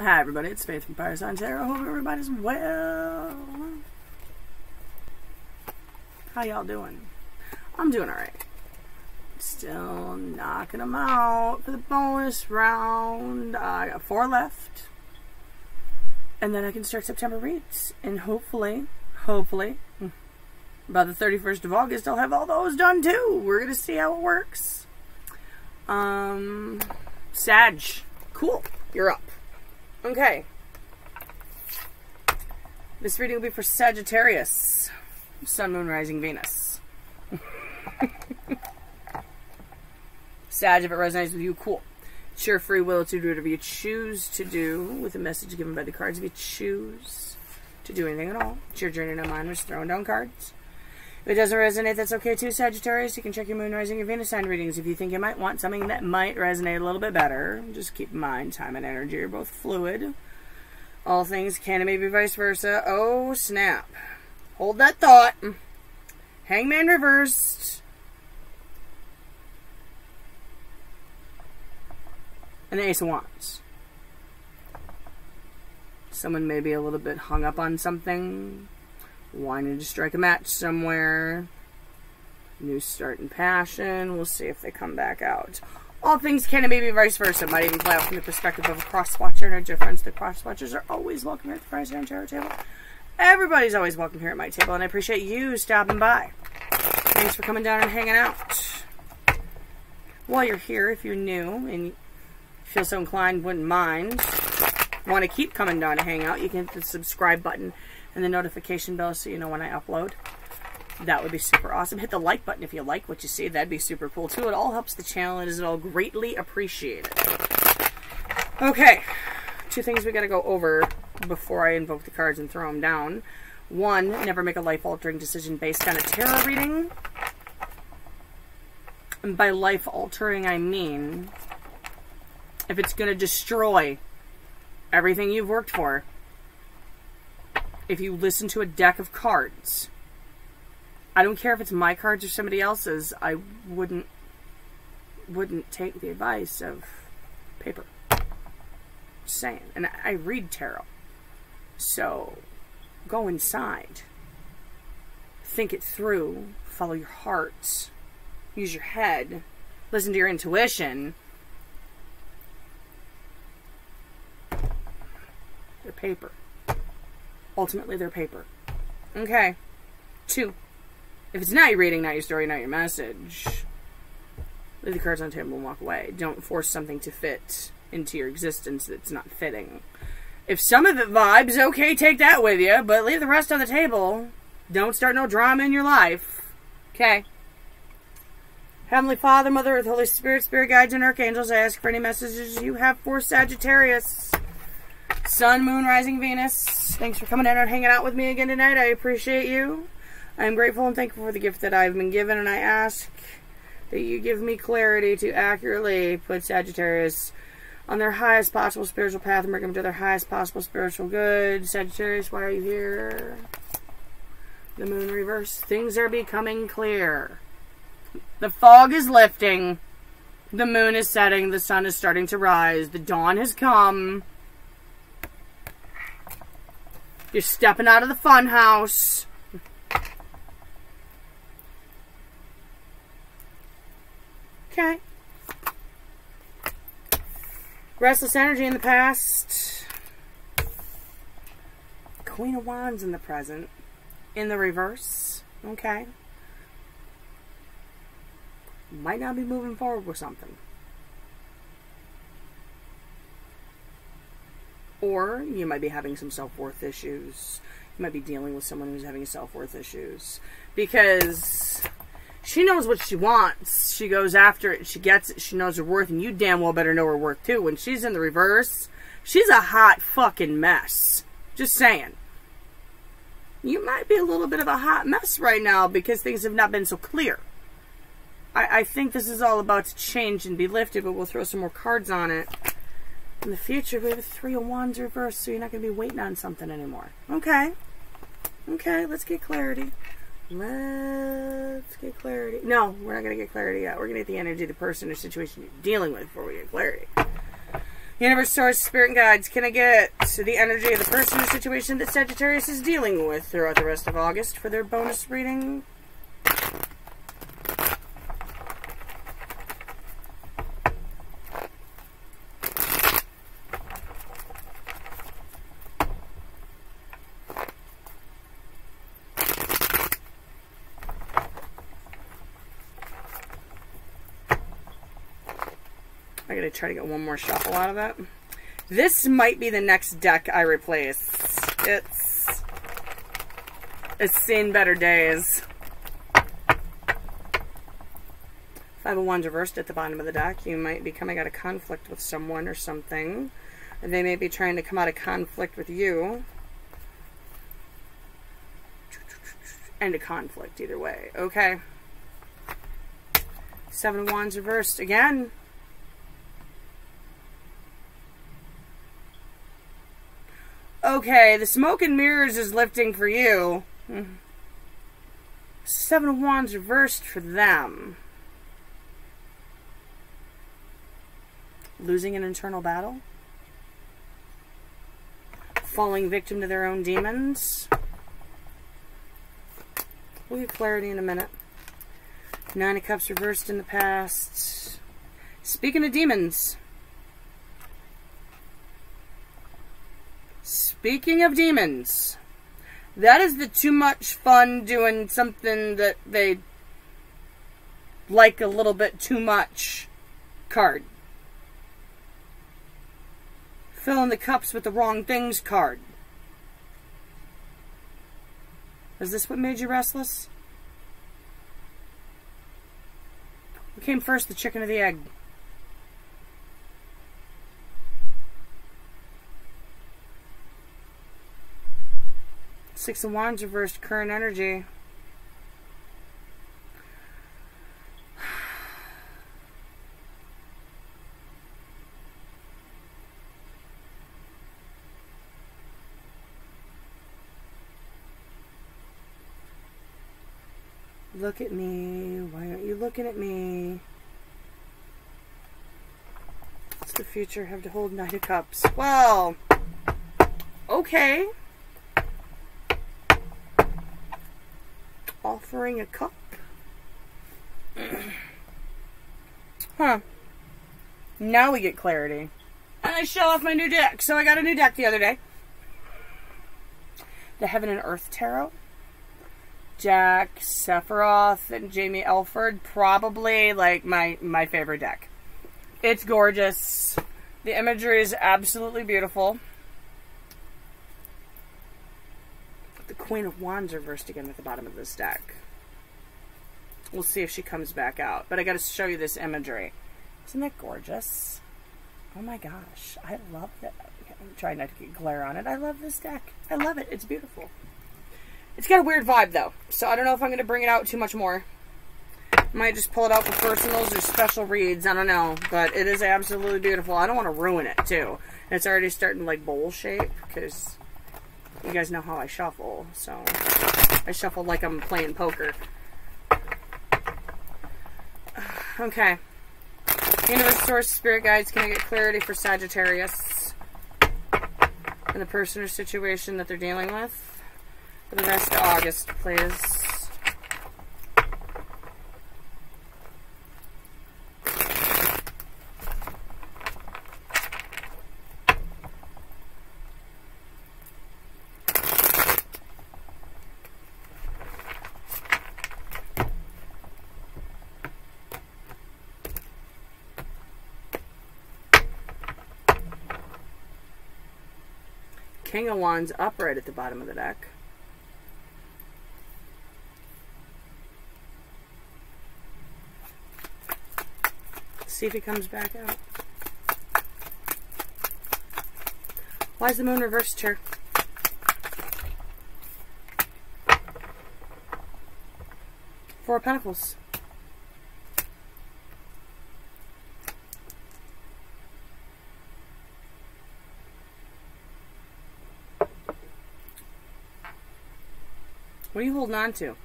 Hi, everybody. It's Faith from Fire Signs here. I hope everybody's well. How y'all doing? I'm doing alright. Still knocking them out for the bonus round. I got four left. And then I can start September reads. And hopefully, hopefully, by the 31st of August, I'll have all those done too. We're going to see how it works. Um, Sag. Cool. You're up. Okay. This reading will be for Sagittarius. Sun, Moon, Rising, Venus. Sag, if it resonates with you, cool. It's your free will to do whatever you choose to do with the message given by the cards. If you choose to do anything at all, it's your journey, not mine. We're throwing down cards. If it doesn't resonate, that's okay too, Sagittarius. You can check your moon, rising, your Venus sign readings. If you think you might want something that might resonate a little bit better, just keep in mind time and energy are both fluid. All things can and maybe vice versa. Oh, snap. Hold that thought. Hangman reversed. An Ace of Wands. Someone may be a little bit hung up on something wanting to strike a match somewhere. New start and passion. We'll see if they come back out. All things can and maybe vice versa. Might even play out from the perspective of a cross watcher and our dear friends. The cross watchers are always welcome here at the Fire Sign Tarot table. Everybody's always welcome here at my table, and I appreciate you stopping by. Thanks for coming down and hanging out. While you're here, if you're new and feel so inclined, wouldn't mind, want to keep coming down to hang out, you can hit the subscribe button and the notification bell so you know when I upload. That would be super awesome. Hit the like button if you like what you see. That'd be super cool too. It all helps the channel and is all greatly appreciated. Okay, two things we got to go over before I invoke the cards and throw them down. One, never make a life-altering decision based on a tarot reading. And by life-altering, I mean if it's going to destroy everything you've worked for. If you listen to a deck of cards, I don't care if it's my cards or somebody else's, I wouldn't wouldn't take the advice of paper. Just saying. And I read tarot. So go inside. Think it through. Follow your heart. Use your head. Listen to your intuition. They're paper. Ultimately, they're paper. Okay. Two. If it's not your reading, not your story, not your message, leave the cards on the table and walk away. Don't force something to fit into your existence that's not fitting. If some of it vibes, okay, take that with you, but leave the rest on the table. Don't start no drama in your life. Okay. Heavenly Father, Mother Earth, Holy Spirit, Spirit Guides, and Archangels, I ask for any messages you have for Sagittarius. Sun, Moon, Rising, Venus. Thanks for coming down and hanging out with me again tonight. I appreciate you. I am grateful and thankful for the gift that I've been given, and I ask that you give me clarity to accurately put Sagittarius on their highest possible spiritual path and bring them to their highest possible spiritual good. Sagittarius, why are you here? The moon reverse. Things are becoming clear. The fog is lifting. The moon is setting. The sun is starting to rise. The dawn has come. You're stepping out of the fun house. Okay. Restless energy in the past. Queen of Wands in the present. In the reverse. Okay. Might not be moving forward with something. Or you might be having some self worth issues. You might be dealing with someone who's having self worth issues. Because she knows what she wants. She goes after it. She gets it. She knows her worth. And you damn well better know her worth too. When she's in the reverse, she's a hot fucking mess. Just saying. You might be a little bit of a hot mess right now because things have not been so clear. I, I think this is all about to change and be lifted, but we'll throw some more cards on it. In the future, we have a Three of Wands reversed, so you're not going to be waiting on something anymore. Okay. Okay, let's get clarity. Let's get clarity. No, we're not going to get clarity yet. We're going to get the energy of the person or situation you're dealing with before we get clarity. Universe, source, spirit, and guides. Can I get to the energy of the person or situation that Sagittarius is dealing with throughout the rest of August for their bonus reading? Try to get one more shuffle out of that. This might be the next deck I replace. It's it's seen better days. Five of Wands reversed at the bottom of the deck. You might be coming out of conflict with someone or something. And they may be trying to come out of conflict with you. And a conflict either way. Okay. Seven of Wands reversed again. Okay, the smoke and mirrors is lifting for you. Seven of Wands reversed for them. Losing an internal battle. Falling victim to their own demons. We'll get clarity in a minute. Nine of Cups reversed in the past. Speaking of demons. Speaking of demons, that is the too much fun doing something that they like a little bit too much card. Filling the cups with the wrong things card. Is this what made you restless? What came first, the chicken or the egg? Six of Wands reversed current energy. Look at me. Why aren't you looking at me? What's the future have to hold Knight of Cups? Well, okay. Offering a cup. huh. Now we get clarity. And I show off my new deck. So I got a new deck the other day. The Heaven and Earth Tarot. Jack Sephiroth and Jamie Elford. Probably like my, my favorite deck. It's gorgeous. The imagery is absolutely beautiful. the Queen of Wands reversed again at the bottom of this deck. We'll see if she comes back out. But I got to show you this imagery. Isn't that gorgeous? Oh my gosh. I love that. I'm trying not to get glare on it. I love this deck. I love it. It's beautiful. It's got a weird vibe, though. So I don't know if I'm going to bring it out too much more. Might just pull it out for personals or special reads. I don't know. But it is absolutely beautiful. I don't want to ruin it, too. And it's already starting like bowl shape because you guys know how I shuffle, so I shuffle like I'm playing poker. Okay. Universe Source Spirit Guides, can I get clarity for Sagittarius and the person or situation that they're dealing with for the rest of August, please? King of Wands upright at the bottom of the deck. see if he comes back out. Why is the moon reversed here? Four of Pentacles. What are you holding on to?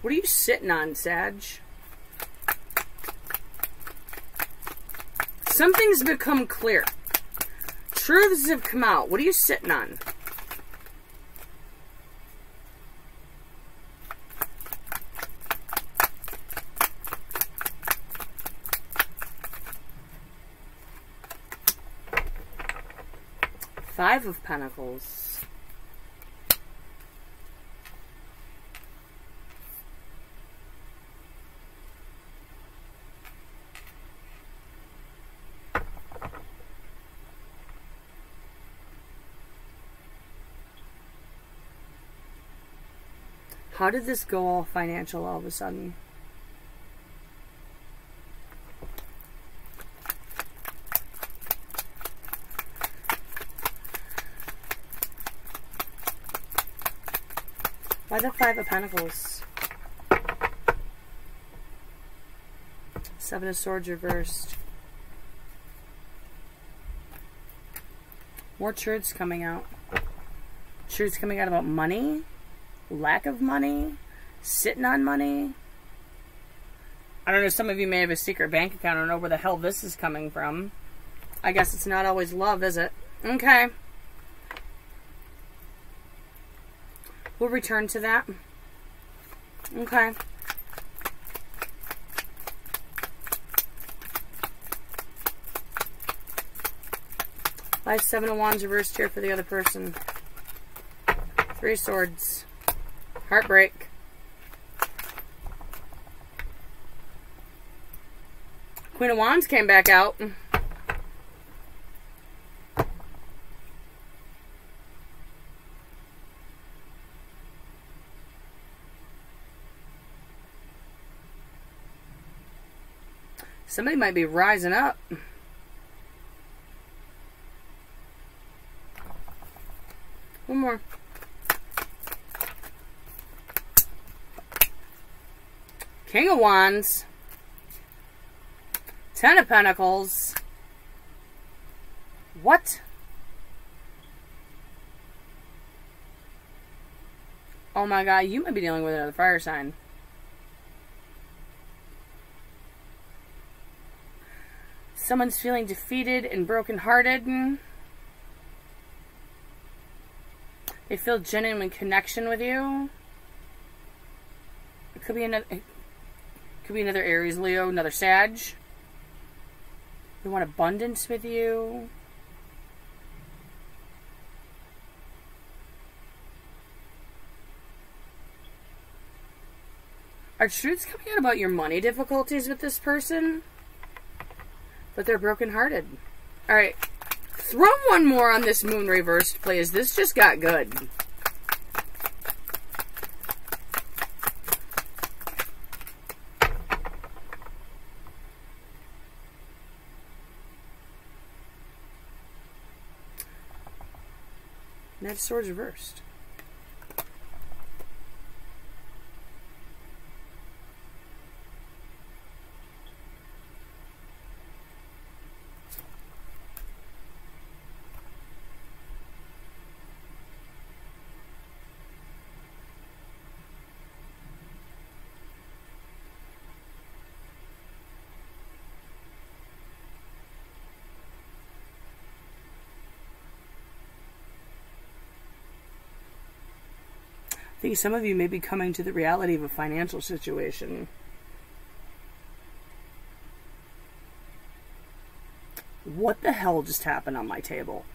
What are you sitting on, Sag? Something's become clear. Truths have come out. What are you sitting on? Five of Pentacles. How did this go all financial all of a sudden? Why the Five of Pentacles? Seven of Swords reversed. More truths coming out. Truths coming out about money, lack of money, sitting on money. I don't know, some of you may have a secret bank account. I don't know where the hell this is coming from. I guess it's not always love, is it? Okay. We'll return to that. Okay. Five, seven of wands reversed here for the other person. Three swords. Heartbreak. Queen of Wands came back out. Somebody might be rising up. One more. King of Wands. Ten of Pentacles. What? Oh my god, you might be dealing with another fire sign. Someone's feeling defeated and brokenhearted. Hmm? They feel genuine connection with you. It could be another could be another Aries, Leo, another Sag. They want abundance with you. Are truths coming out about your money difficulties with this person? But they're brokenhearted. Alright. Throw one more on this moon reversed, please. This just got good. Of Swords reversed. I think some of you may be coming to the reality of a financial situation. What the hell just happened on my table?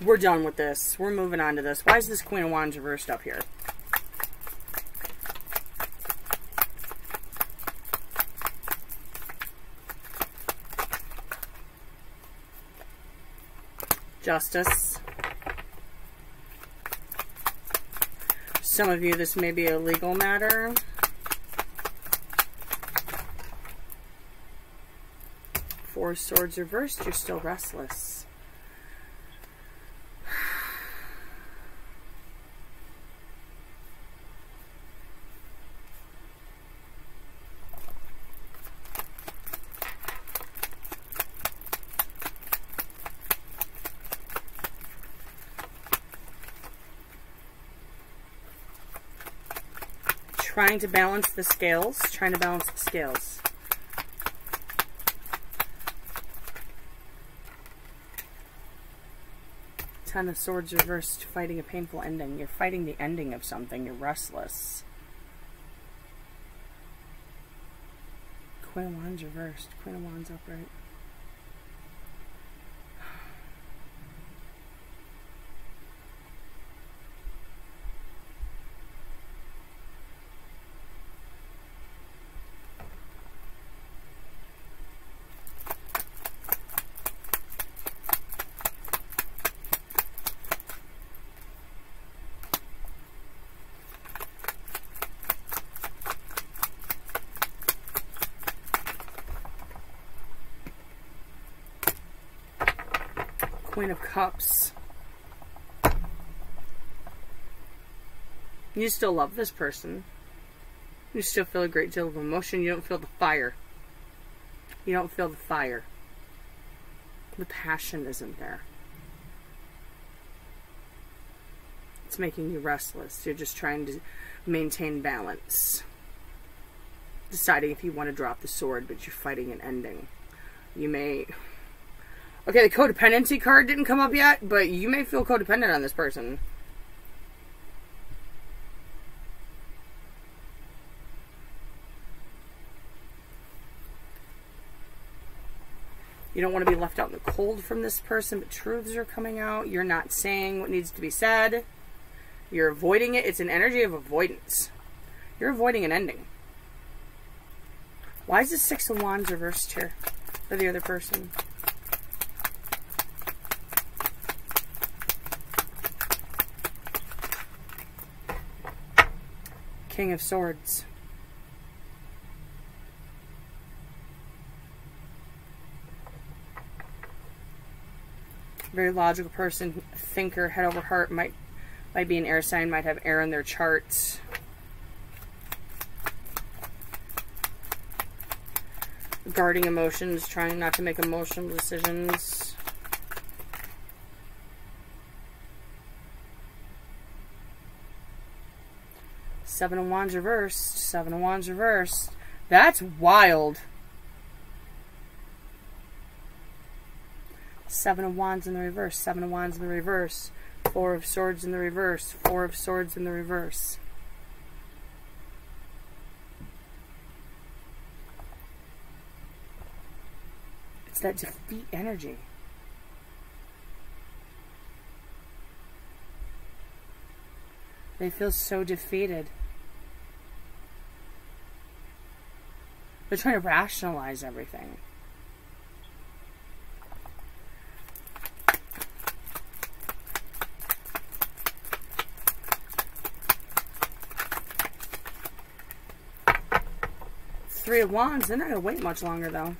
We're done with this. We're moving on to this. Why is this Queen of Wands reversed up here? Justice. Some of you, this may be a legal matter. Four swords reversed, you're still restless. Trying to balance the scales. Trying to balance the scales. Ten of Swords reversed, fighting a painful ending. You're fighting the ending of something. You're restless. Queen of Wands reversed. Queen of Wands upright. Queen of Cups. You still love this person. You still feel a great deal of emotion. You don't feel the fire. You don't feel the fire. The passion isn't there. It's making you restless. You're just trying to maintain balance. Deciding if you want to drop the sword, but you're fighting an ending. You may Okay, the codependency card didn't come up yet, but you may feel codependent on this person. You don't want to be left out in the cold from this person, but truths are coming out. You're not saying what needs to be said. You're avoiding it. It's an energy of avoidance. You're avoiding an ending. Why is the Six of Wands reversed here for the other person? King of Swords. Very logical person, thinker, head over heart, might might be an air sign, might have air in their charts. Guarding emotions, trying not to make emotional decisions. Seven of Wands reversed. Seven of Wands reversed. That's wild. Seven of Wands in the reverse. Seven of Wands in the reverse. Four of Swords in the reverse. Four of Swords in the reverse. It's that defeat energy. They feel so defeated. They're trying to rationalize everything. Three of Wands, they're not going to wait much longer though.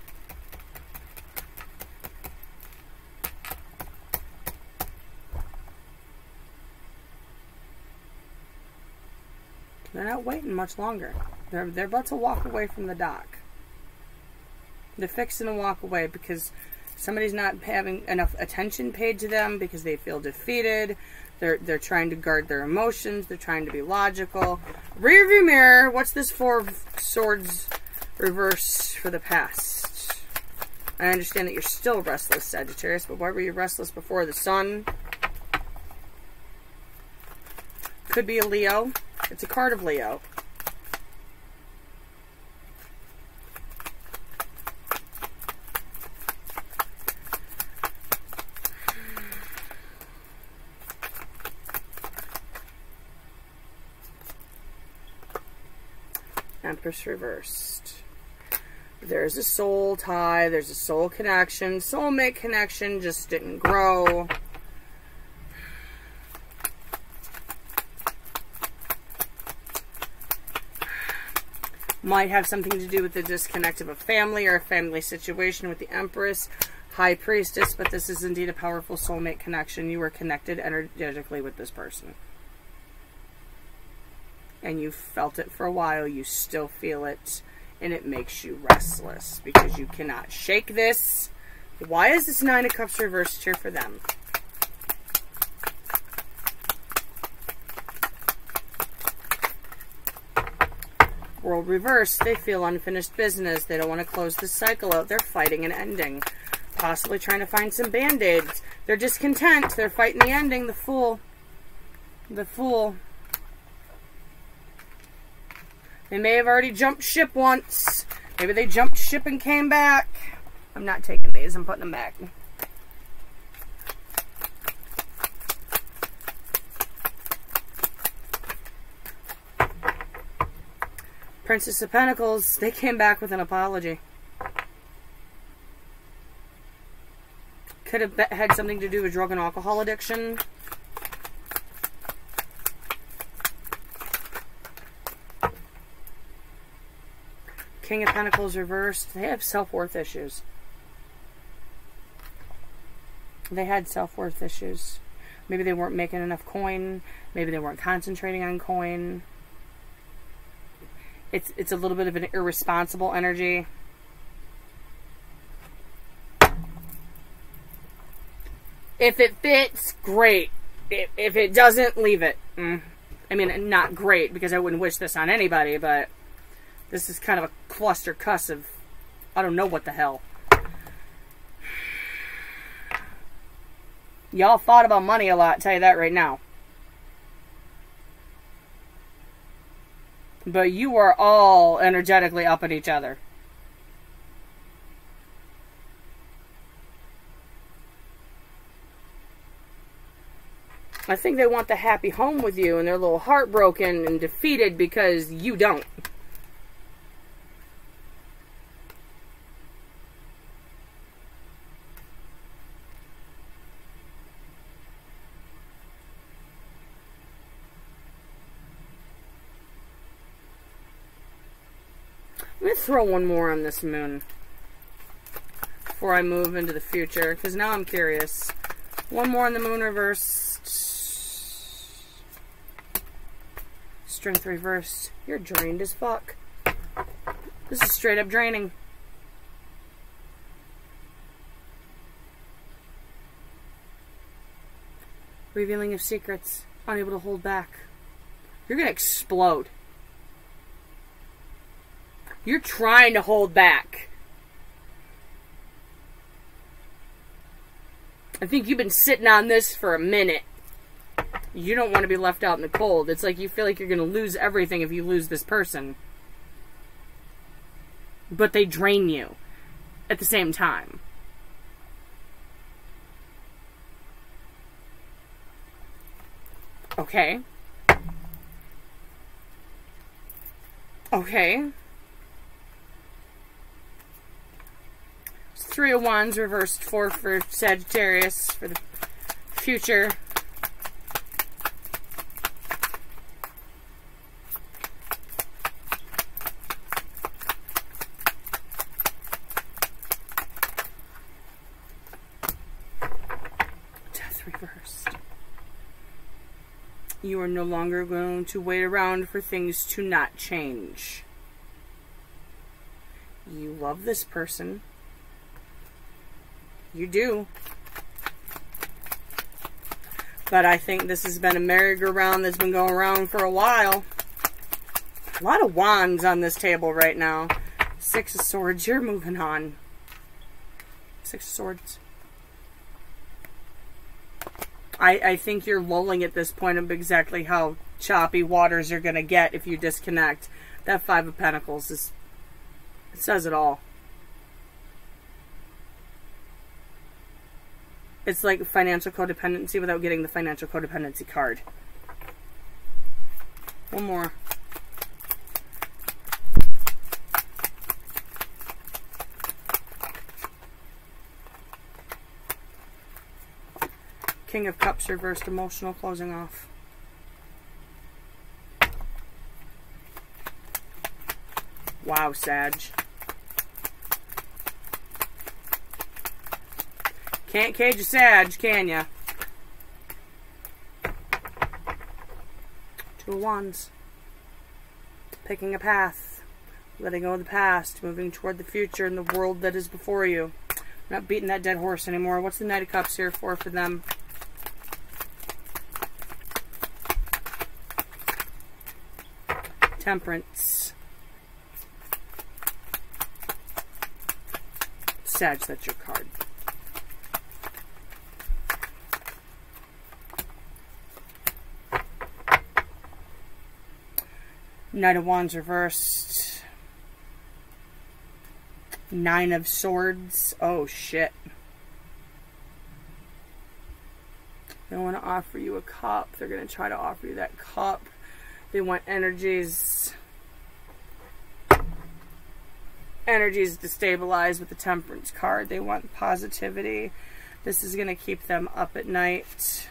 They're not waiting much longer. They're, they're about to walk away from the dock. They're fixing to walk away because somebody's not having enough attention paid to them because they feel defeated. They're they're trying to guard their emotions. They're trying to be logical. Rear view mirror. What's this four of swords reverse for the past? I understand that you're still restless, Sagittarius, but why were you restless before the sun? Could be a Leo. It's a card of Leo. Reversed. There's a soul tie. There's a soul connection. Soulmate connection just didn't grow. Might have something to do with the disconnect of a family or a family situation with the Empress, High Priestess, but this is indeed a powerful soulmate connection. You were connected energetically with this person and you felt it for a while, you still feel it, and it makes you restless because you cannot shake this. Why is this Nine of Cups reversed here for them? World reversed. They feel unfinished business. They don't want to close the cycle out. They're fighting an ending. Possibly trying to find some band-aids. They're discontent. They're fighting the ending. The Fool. The Fool. They may have already jumped ship once. Maybe they jumped ship and came back. I'm not taking these. I'm putting them back. Princess of Pentacles, they came back with an apology. Could have had something to do with drug and alcohol addiction. King of Pentacles reversed. They have self-worth issues. They had self-worth issues. Maybe they weren't making enough coin. Maybe they weren't concentrating on coin. It's it's a little bit of an irresponsible energy. If it fits, great. If, if it doesn't, leave it. Mm. I mean, not great because I wouldn't wish this on anybody, but this is kind of a cluster cuss of I don't know what the hell. Y'all thought about money a lot, tell you that right now. But you are all energetically up at each other. I think they want the happy home with you, and they're a little heartbroken and defeated because you don't. Throw one more on this moon before I move into the future, because now I'm curious. One more on the moon reversed. Strength reversed. You're drained as fuck. This is straight up draining. Revealing of secrets. Unable to hold back. You're gonna explode. You're trying to hold back. I think you've been sitting on this for a minute. You don't want to be left out in the cold. It's like you feel like you're going to lose everything if you lose this person. But they drain you at the same time. Okay. Okay. Three of Wands reversed four for Sagittarius for the future. Death reversed. You are no longer going to wait around for things to not change. You love this person. You do. But I think this has been a merry-go-round that's been going around for a while. A lot of wands on this table right now. Six of Swords, you're moving on. Six of Swords. I, I think you're lulling at this point of exactly how choppy waters are going to get if you disconnect. That Five of Pentacles is, it says it all. It's like financial codependency without getting the financial codependency card. One more. King of Cups reversed emotional closing off. Wow, Sag. Can't cage a sage, can ya? Two wands. Picking a path. Letting go of the past. Moving toward the future and the world that is before you. I'm not beating that dead horse anymore. What's the Knight of Cups here for for them? Temperance. Sag, that's your card. Knight of Wands reversed. Nine of Swords. Oh, shit. They want to offer you a cup. They're going to try to offer you that cup. They want energies. Energies destabilized with the Temperance card. They want positivity. This is going to keep them up at night.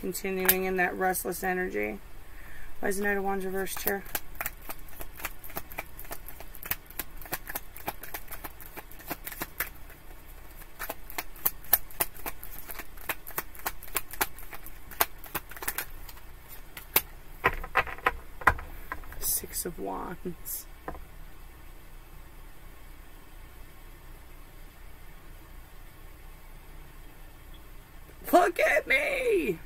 Continuing in that restless energy. Why is the Knight of Wands reversed here? Look at me!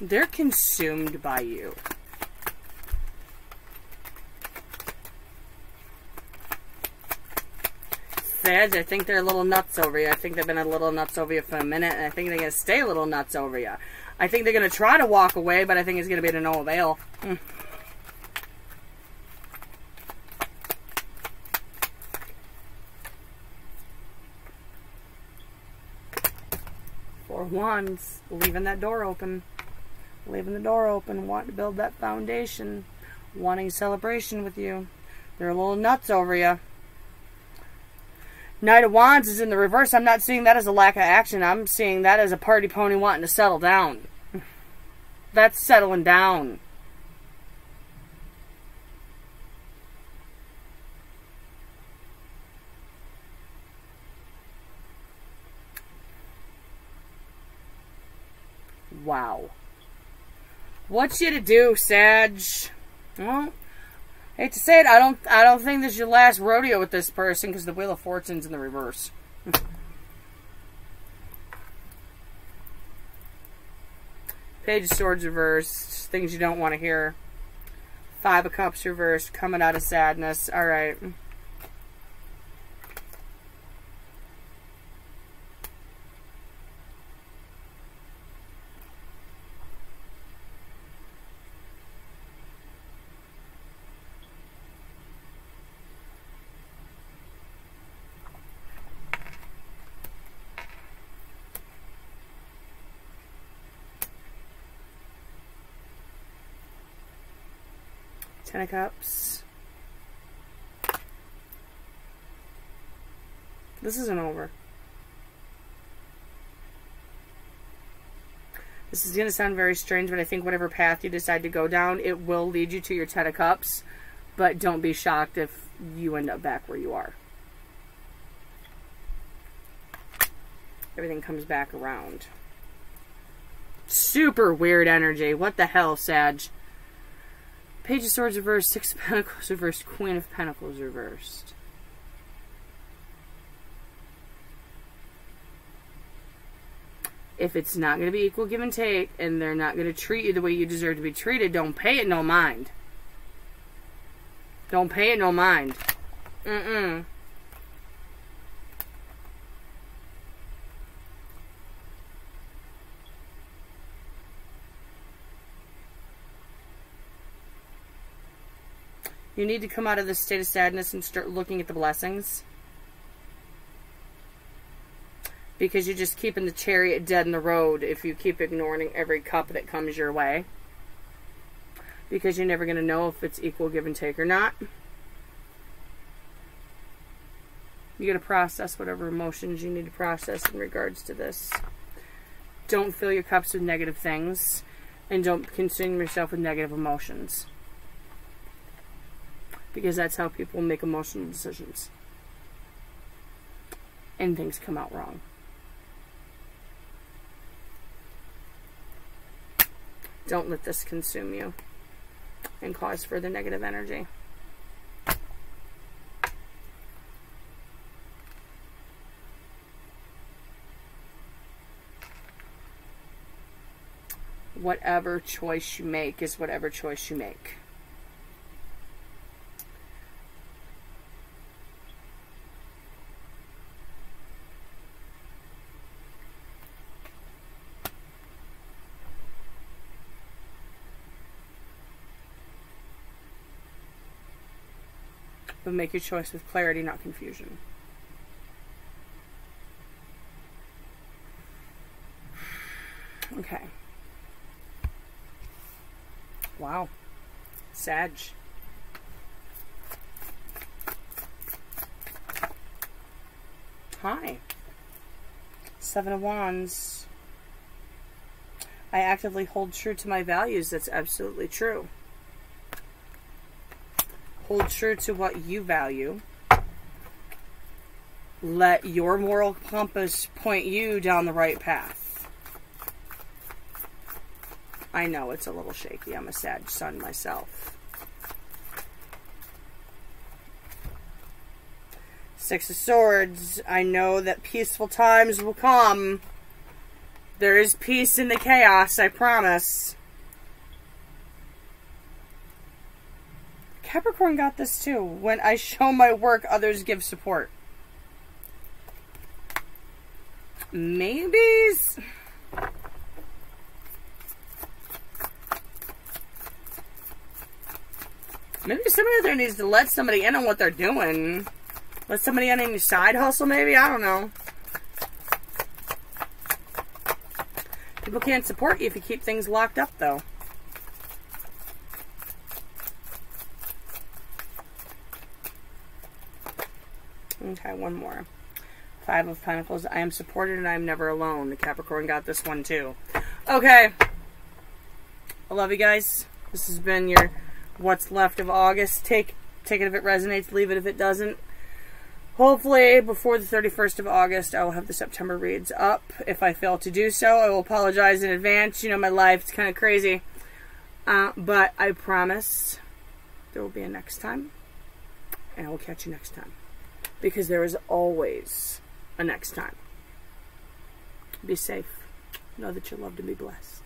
They're consumed by you. I think they're a little nuts over you. I think they've been a little nuts over you for a minute, and I think they're going to stay a little nuts over you. I think they're going to try to walk away, but I think it's going to be to no avail. Mm. Four wands, leaving that door open. Leaving the door open, wanting to build that foundation, wanting celebration with you. They're a little nuts over you. Knight of Wands is in the reverse. I'm not seeing that as a lack of action. I'm seeing that as a party pony wanting to settle down. That's settling down. Wow. What's you to do, Sag? Well, hate to say it, I don't I don't think this is your last rodeo with this person because the Wheel of Fortune's in the reverse. Page of Swords reversed. Things you don't want to hear. Five of Cups reversed. Coming out of sadness. Alright. Ten of Cups. This isn't over. This is going to sound very strange, but I think whatever path you decide to go down, it will lead you to your Ten of Cups. But don't be shocked if you end up back where you are. Everything comes back around. Super weird energy. What the hell, Sag? Page of Swords reversed, Six of Pentacles reversed, Queen of Pentacles reversed. If it's not going to be equal give and take, and they're not going to treat you the way you deserve to be treated, don't pay it no mind. Don't pay it no mind. Mm-mm. You need to come out of this state of sadness and start looking at the blessings. Because you're just keeping the chariot dead in the road if you keep ignoring every cup that comes your way. Because you're never going to know if it's equal give and take or not. You got to process whatever emotions you need to process in regards to this. Don't fill your cups with negative things. And don't consume yourself with negative emotions because that's how people make emotional decisions. And things come out wrong. Don't let this consume you and cause further negative energy. Whatever choice you make is whatever choice you make. But make your choice with clarity, not confusion. Okay. Wow. Sag. Hi. Seven of Wands. I actively hold true to my values. That's absolutely true. Hold true to what you value. Let your moral compass point you down the right path. I know it's a little shaky. I'm a Sag sun myself. Six of Swords. I know that peaceful times will come. There is peace in the chaos, I promise. Capricorn got this too. When I show my work, others give support. Maybe. Maybe somebody out there needs to let somebody in on what they're doing. Let somebody on any side hustle, maybe? I don't know. People can't support you if you keep things locked up, though. Okay, one more. Five of Pentacles. I am supported and I am never alone. The Capricorn got this one too. Okay. I love you guys. This has been your what's left of August. Take take it if it resonates, leave it if it doesn't. Hopefully, before the 31st of August, I will have the September reads up. If I fail to do so, I will apologize in advance. You know, my life's kind of crazy. Uh, but I promise there will be a next time. And I will catch you next time. Because there is always a next time. Be safe. Know that you're loved and be blessed.